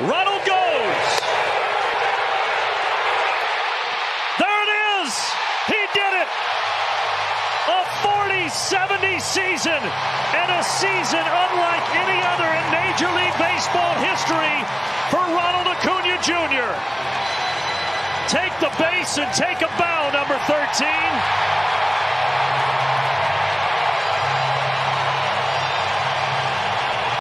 Ronald goes. There it is. He did it. A 40-70 season and a season unlike any other in Major League Baseball history for Ronald Acuna Jr. Take the base and take a bow, number 13.